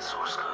そうですか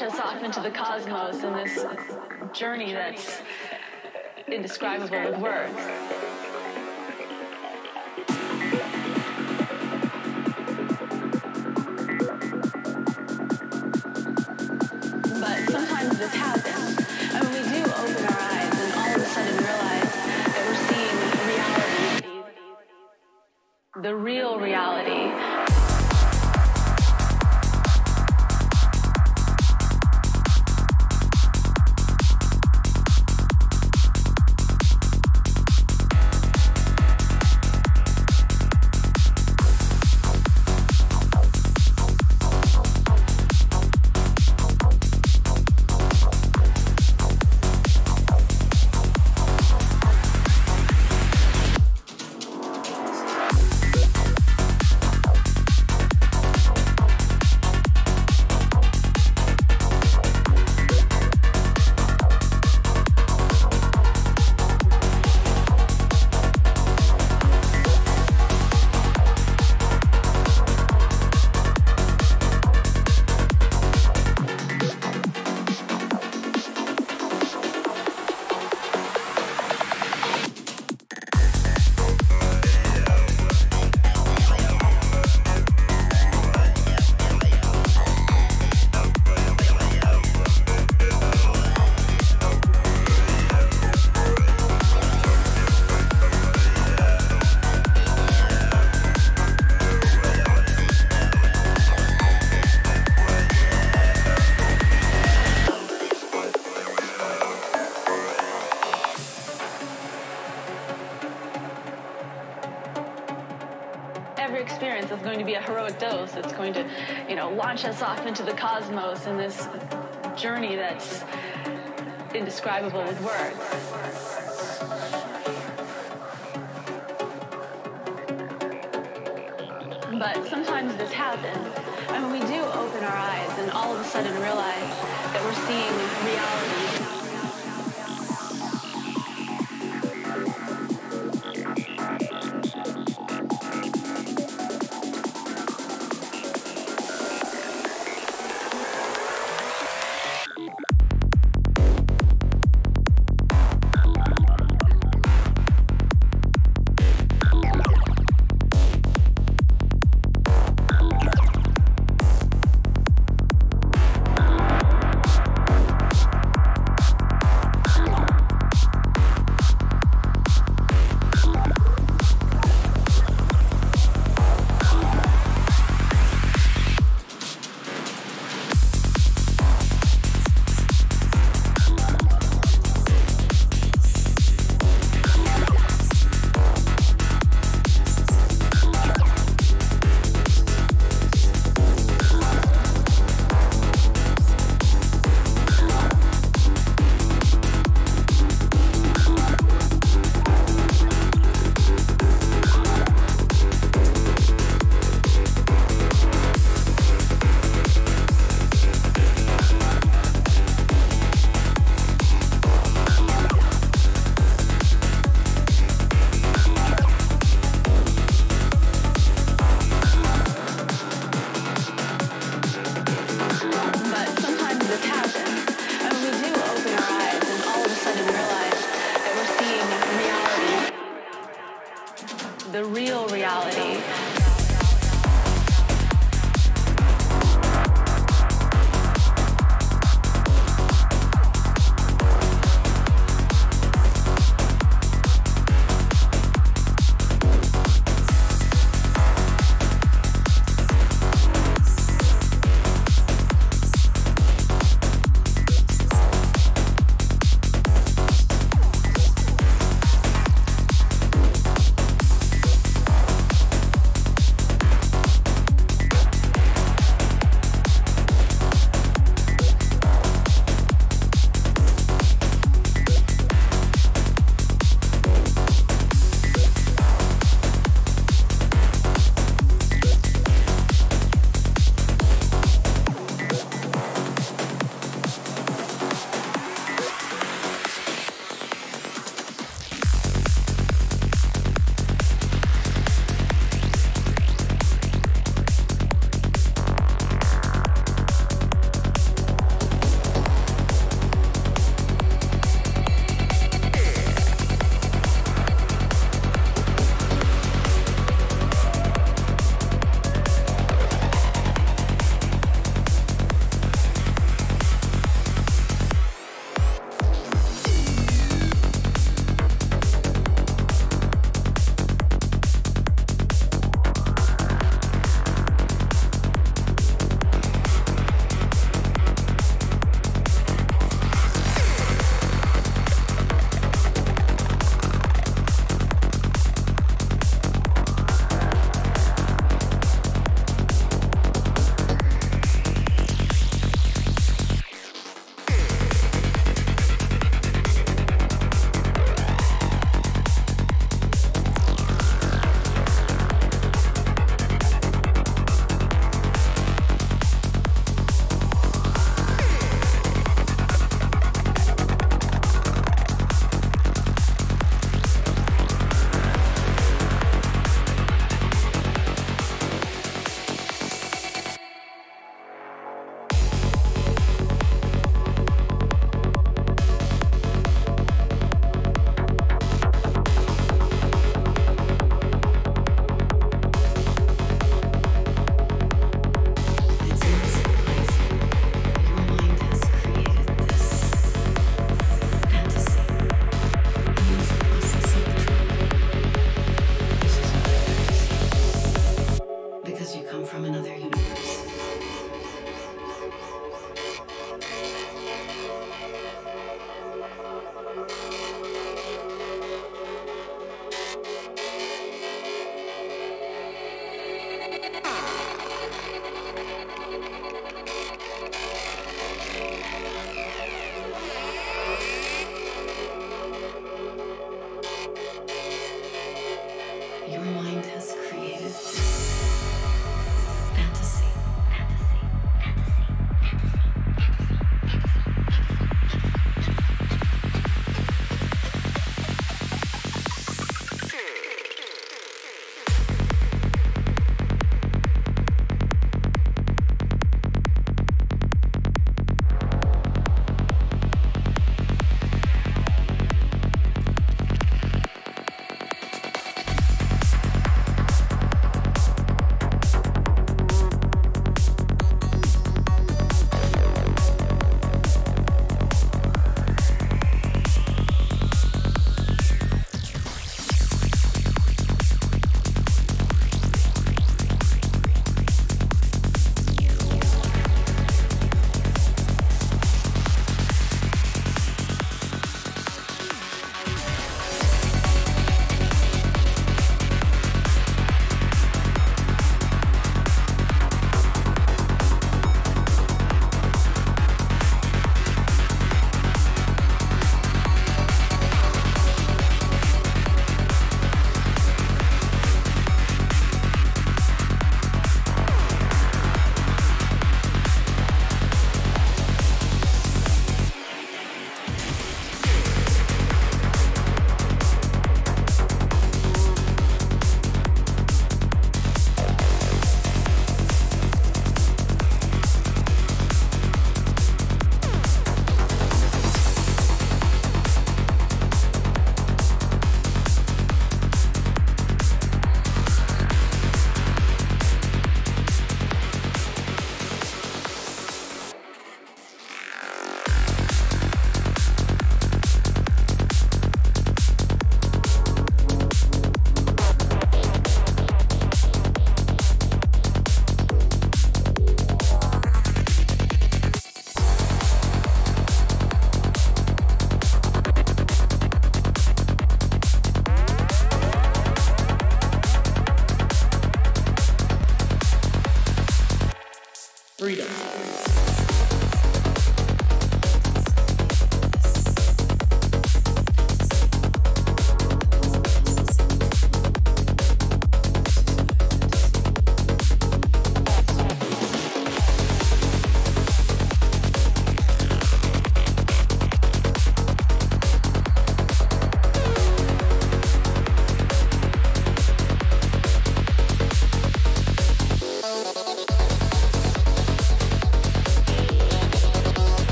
launch us off into the cosmos in this journey that's indescribable with words. launch us off into the cosmos in this journey that's indescribable with words.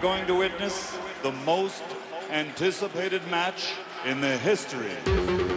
Going to witness the most anticipated match in the history.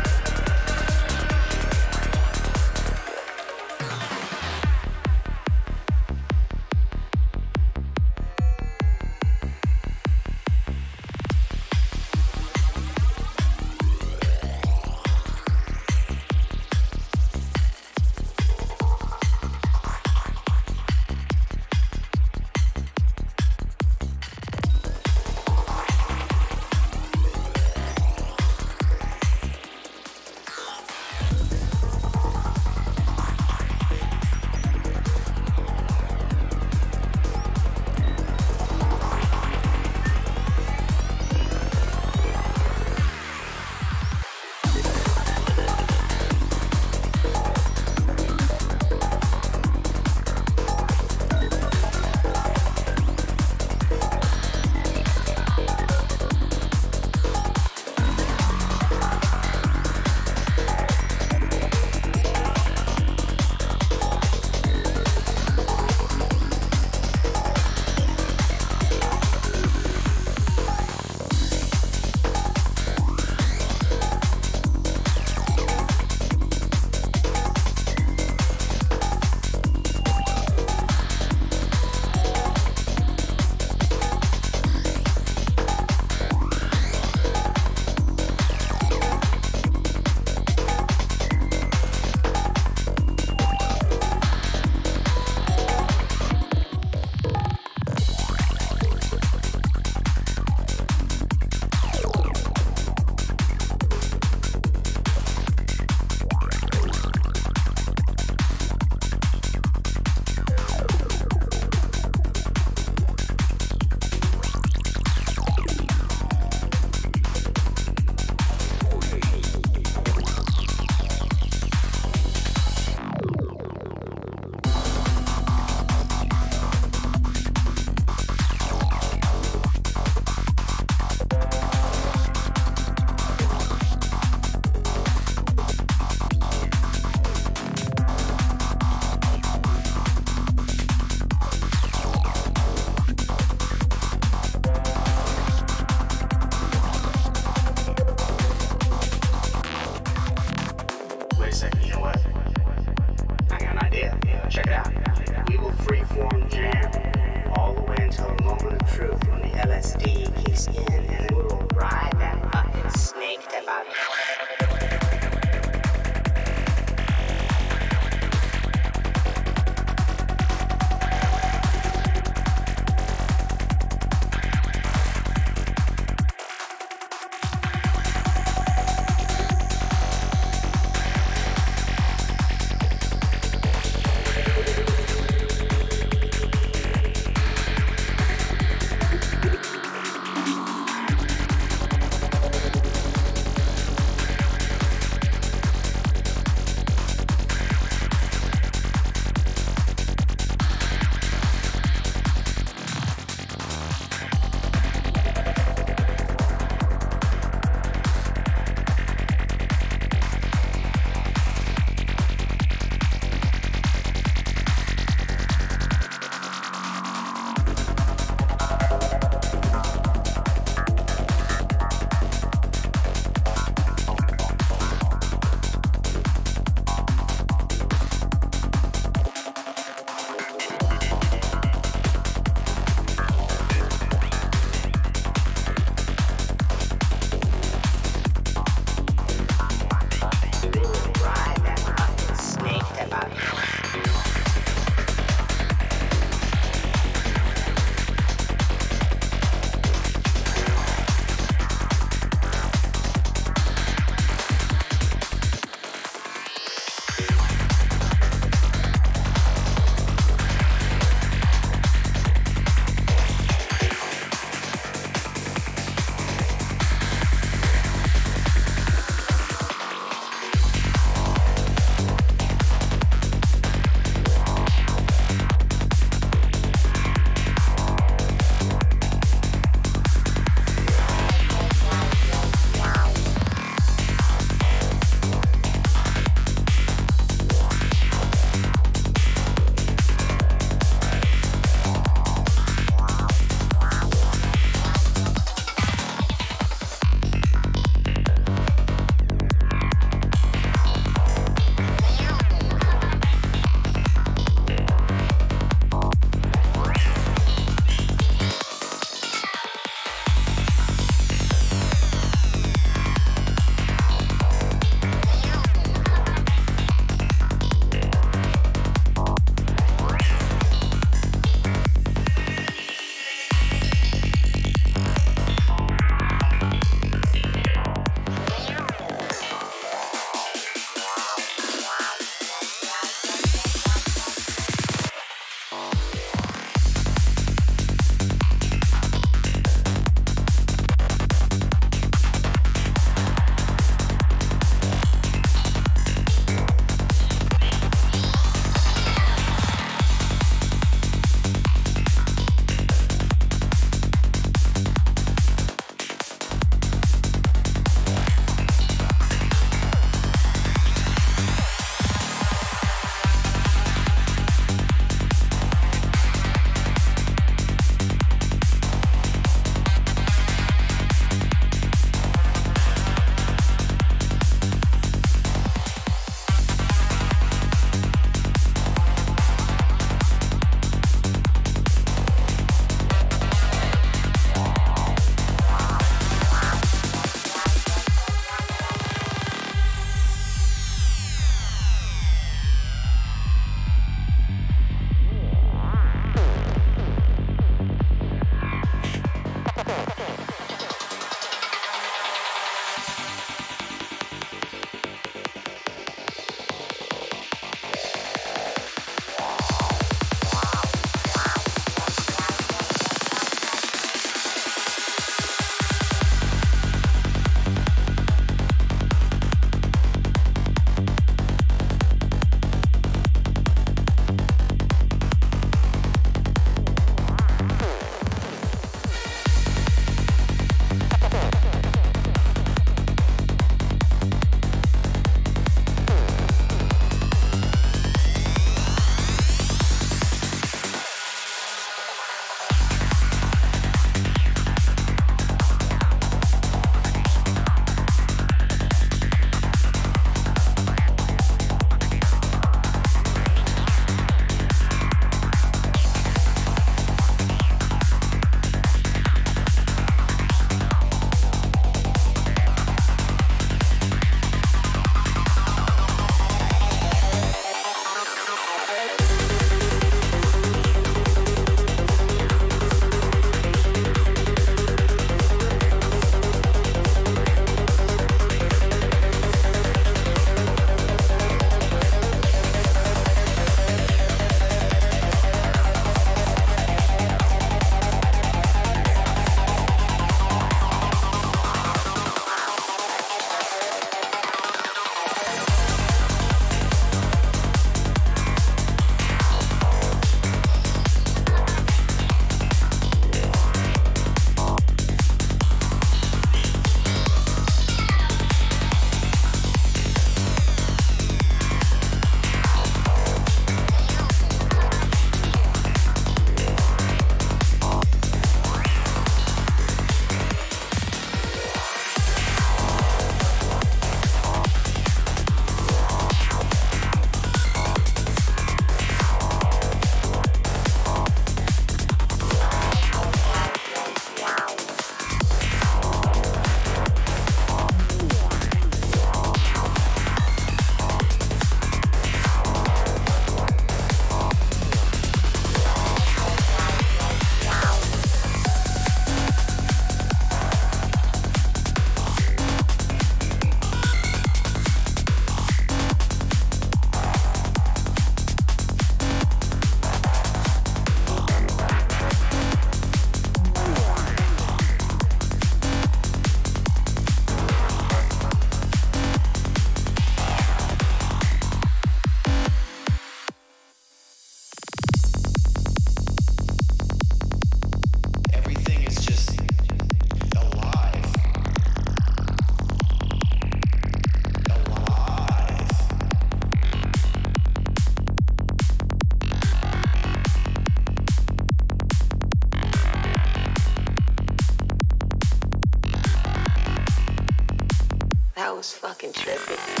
Fucking tripping.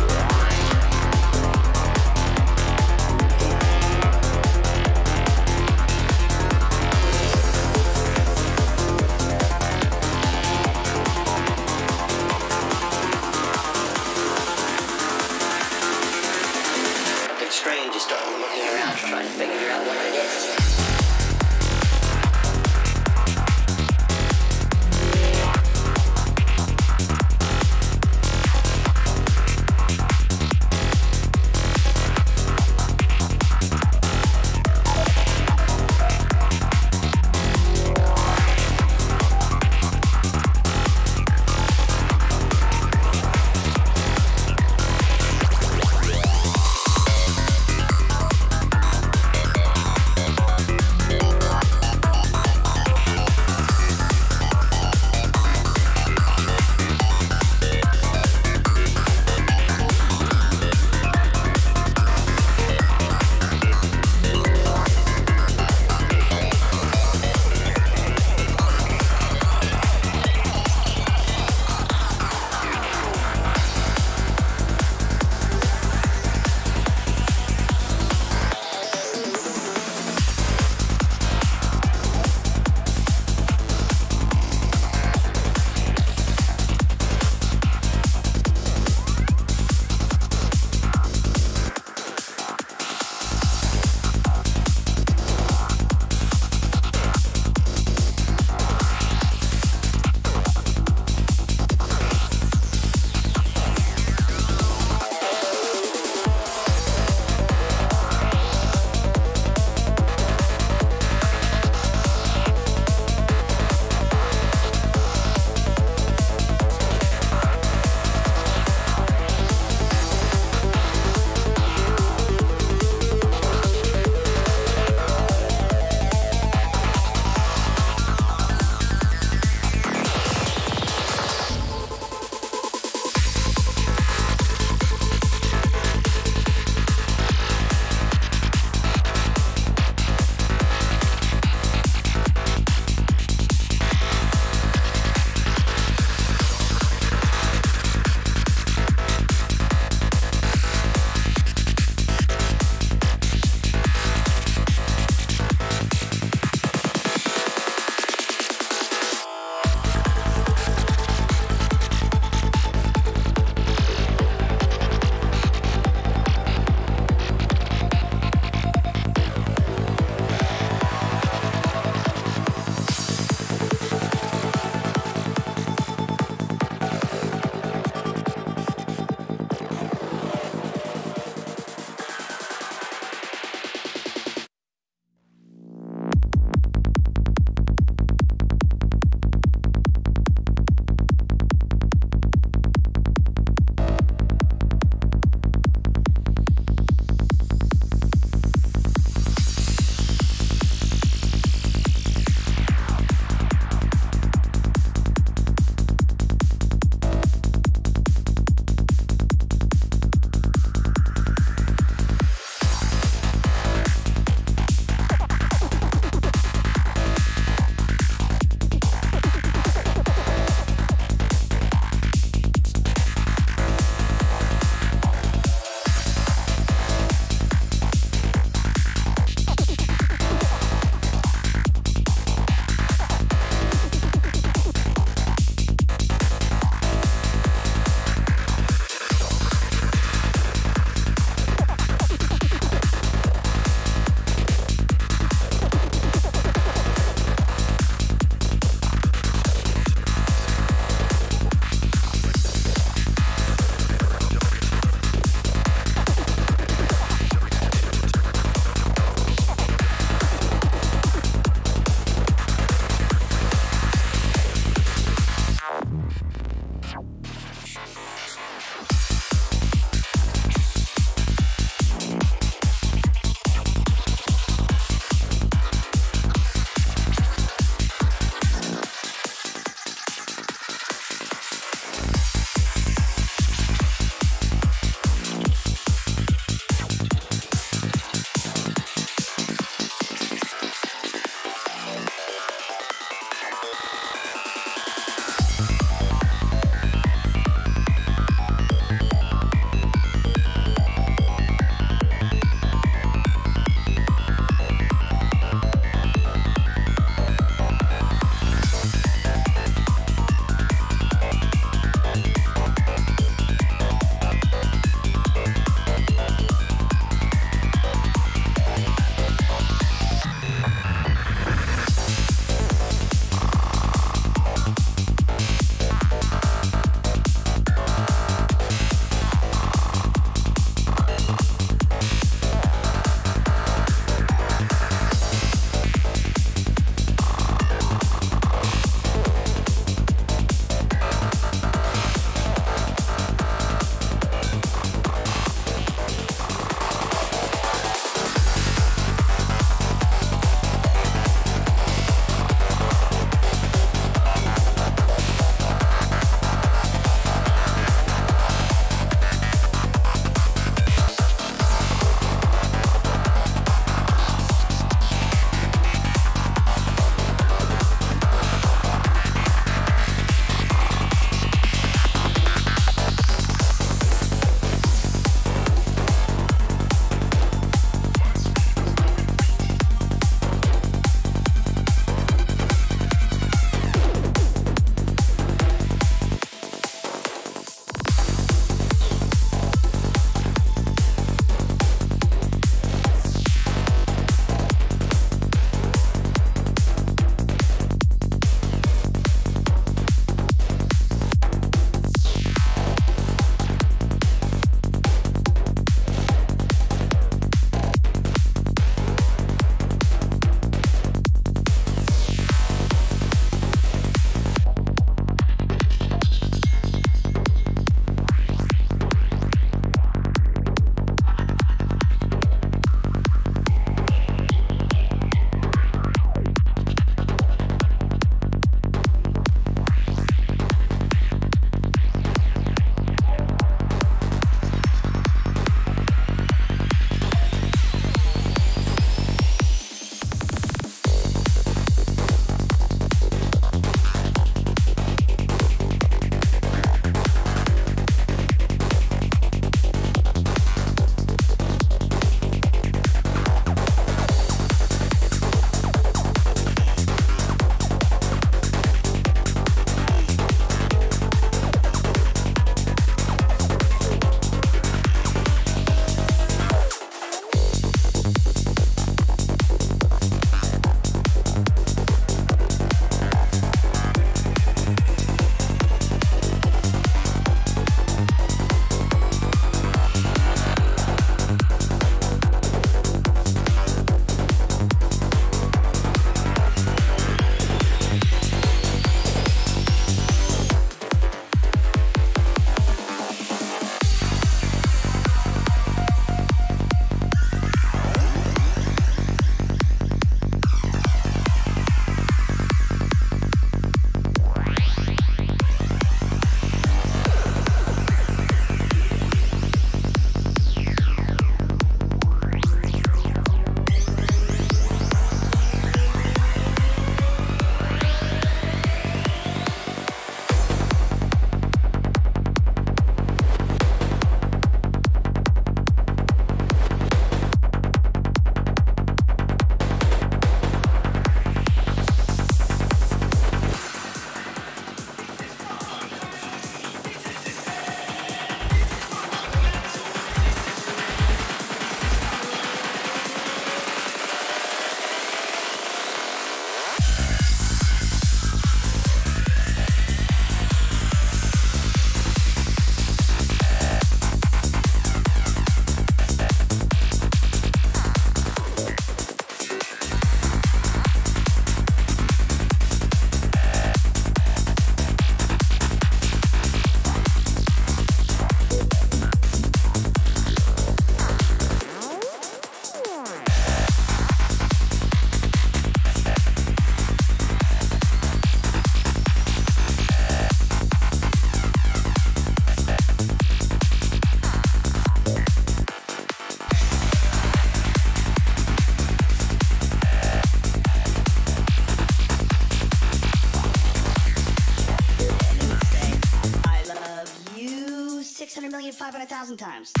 500,000 times.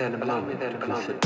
then a moment to consider.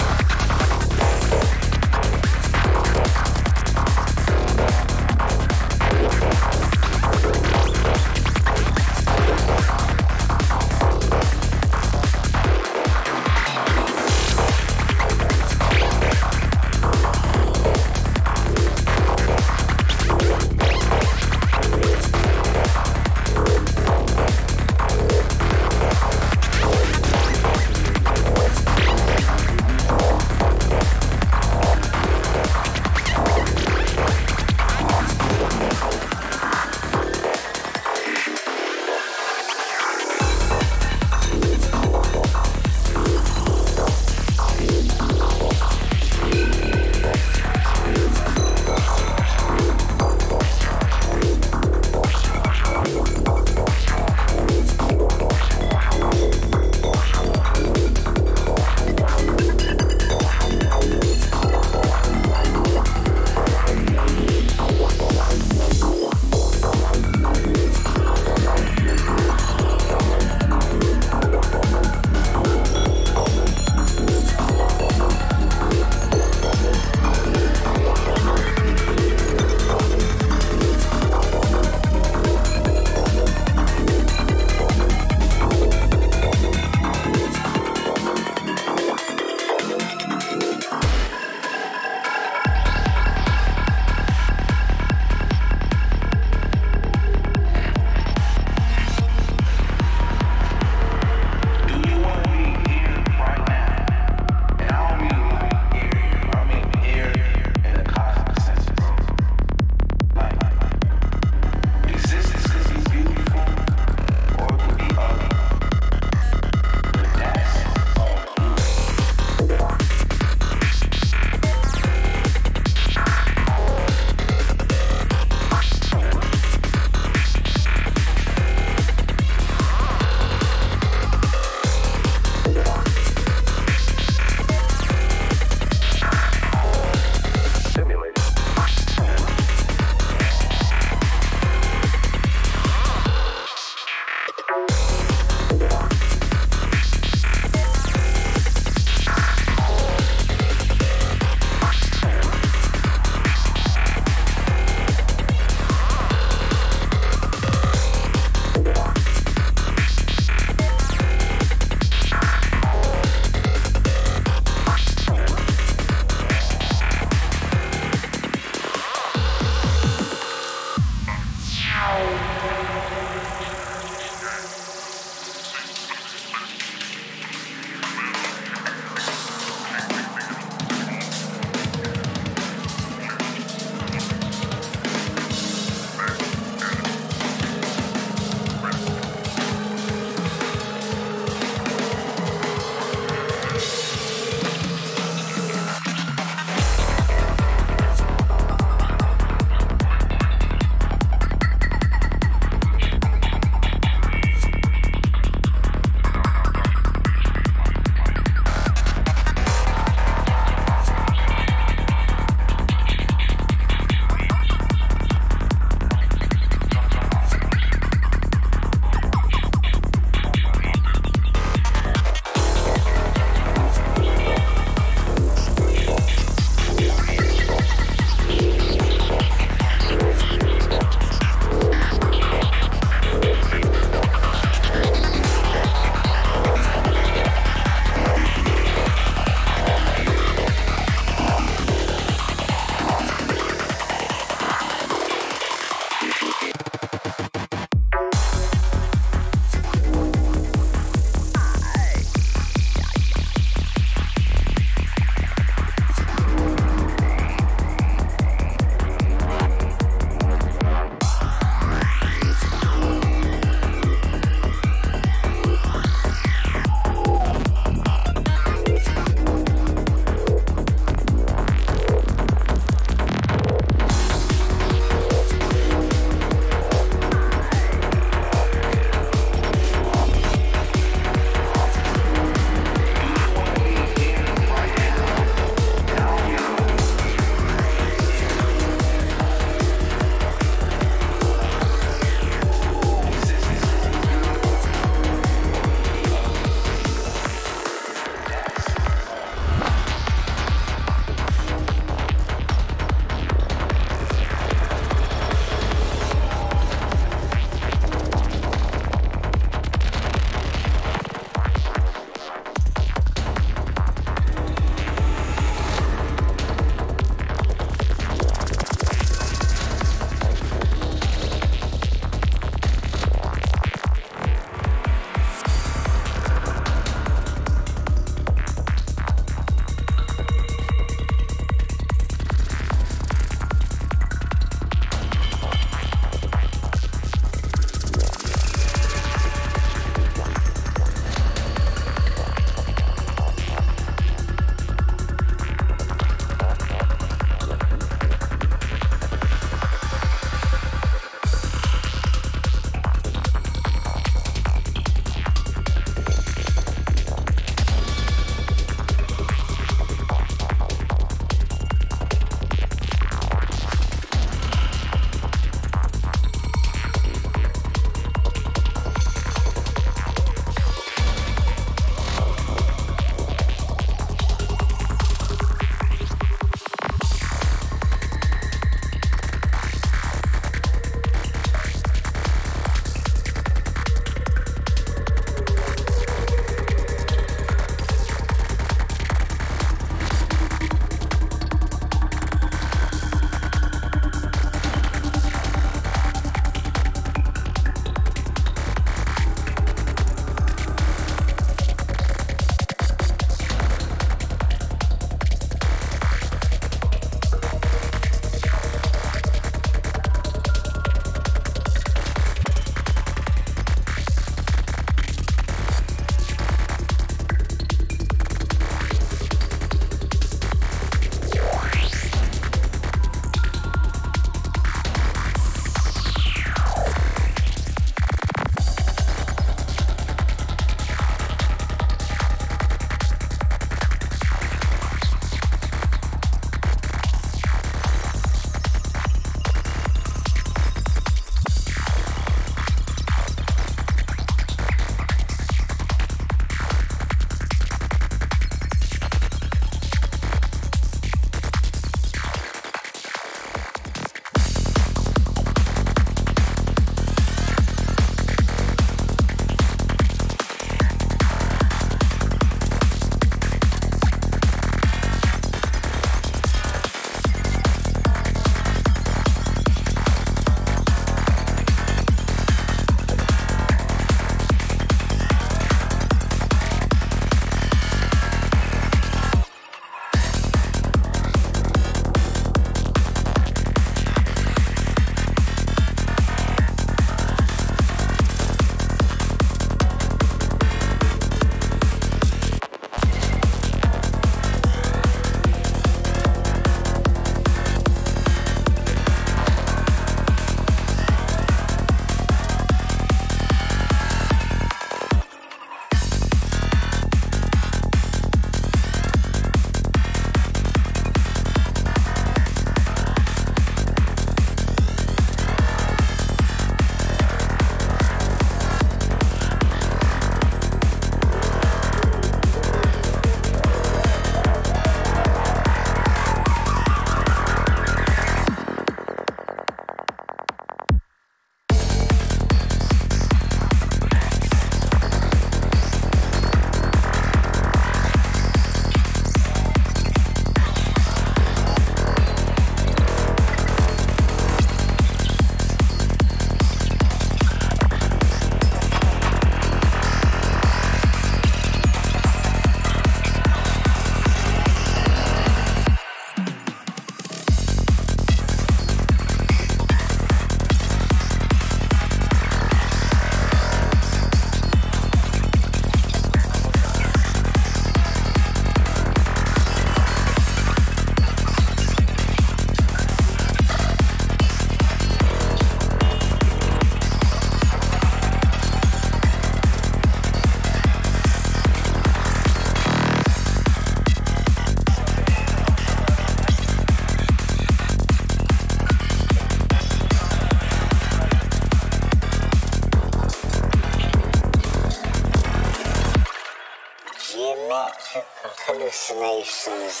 Hallucinations.